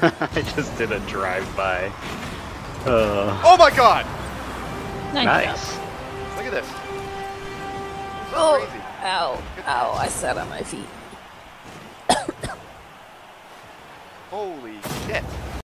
I just did a drive-by. Uh, Oh my god! nice. Look at this. This Oh, crazy. ow, ow, I sat on my feet. Holy shit.